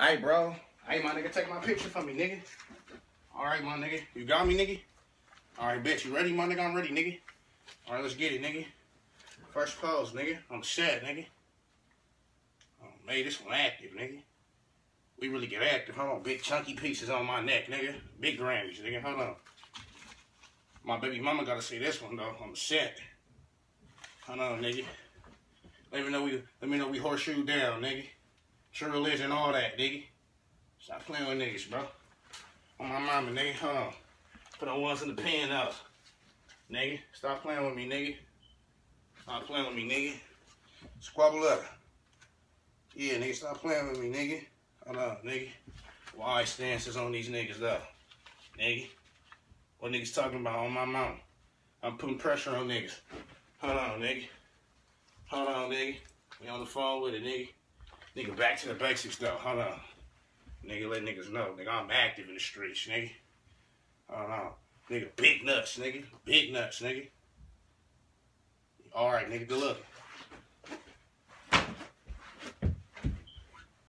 Hey, bro. Hey, my nigga, take my picture for me, nigga. All right, my nigga. You got me, nigga? All right, bet. You ready, my nigga? I'm ready, nigga. All right, let's get it, nigga. First pose, nigga. I'm set, nigga. Oh, man, this one active, nigga. We really get active. Hold on. Big chunky pieces on my neck, nigga. Big grannies, nigga. Hold on. My baby mama gotta see this one, though. I'm set. Hold on, nigga. Let me know we let me know we horseshoe down, nigga. True religion, all that, nigga. Stop playing with niggas, bro. On my mama, nigga. Hold on. Put on ones in the pen up. Nigga. Stop playing with me, nigga. Stop playing with me, nigga. Squabble up. Yeah, nigga, stop playing with me, nigga. Hold on, nigga. Why stances on these niggas, though? Nigga. What niggas talking about on my mama? I'm putting pressure on niggas. Hold on, nigga. Hold on, nigga. We on the phone with it, nigga. Nigga, back to the basics, though. Hold on. Nigga, let niggas know. Nigga, I'm active in the streets, nigga. Hold on. Nigga, big nuts, nigga. Big nuts, nigga. All right, nigga, good luck.